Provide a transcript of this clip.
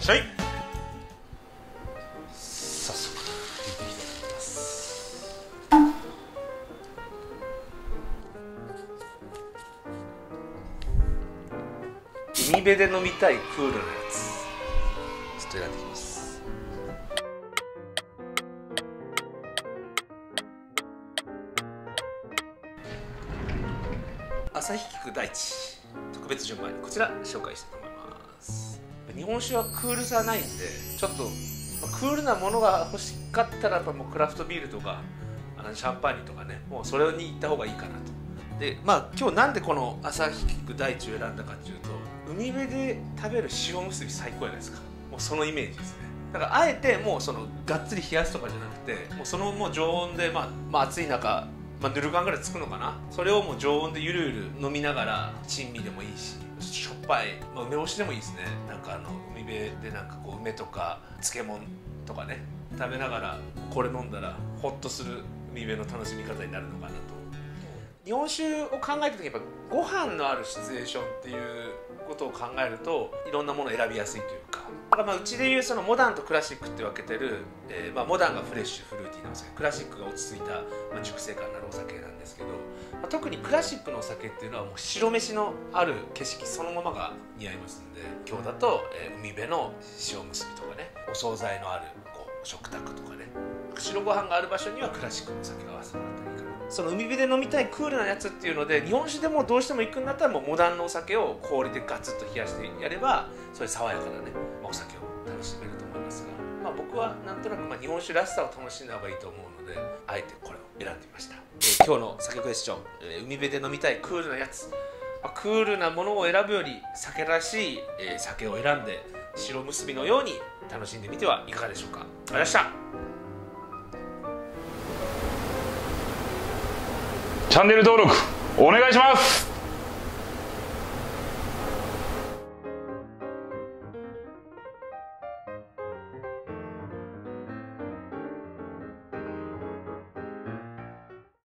しゃい。早速入れていきたいと思います海辺で飲みたいクールなやつちょっと選んでいきます。旭菊大地特別順番にこちら紹介したいと思います日本酒はクールさないんでちょっとクールなものが欲しかったらやっぱもうクラフトビールとかあのシャンパーニュとかねもうそれに行った方がいいかなと。でまあ今日なんでこの旭菊大地を選んだかっていうと海辺で食べる塩むすび最高じゃないですか。もうそのイメージですね。だからあえてもうそのがっつり冷やすとかじゃなくてもうそのもう常温で、まあ、まあ暑い中まあ、ぬる感ぐらいつくのかな。それをもう常温でゆるゆる飲みながら珍味でもいいし。しょっぱい、まあ、梅干しでもいいですね。なんかあの海辺でなんかこう梅とか漬物とかね食べながらこれ飲んだらホッとする海辺の楽しみ方になるのかなと。日本酒を考えた時やっぱご飯のあるシチュエーションっていうことを考えるといろんなものを選びやすいというか。だからまあうちでいうそのモダンとクラシックって分けてる、えーまあ、モダンがフレッシュフルーティーなんですけどクラシックが落ち着いた、まあ、熟成感のあるお酒なんですけど、まあ、特にクラシックのお酒っていうのはもう白飯のある景色そのままが似合いますんで今日だと、えー海辺の塩むすびとかねお惣菜のあるこう食卓とかね。白ご飯がある場所にはクラシックのお酒が合わせてもらったらいいかな。その海辺で飲みたいクールなやつっていうので日本酒でもどうしても行くんだったらもうモダンのお酒を氷でガツッと冷やしてやればそれ爽やかなね、まあお酒を楽しめると、僕はなんとなくまあ日本酒らしさを楽しんだ方がいいと思うのであえてこれを選んでみました、えー今日の酒クエスチョン、えー海辺で飲みたいクールなやつ。まあクールなものを選ぶより酒らしい、えー酒を選んで白結びのように楽しんでみてはいかがでしょうか。ありがとうございました。チャンネル登録お願いします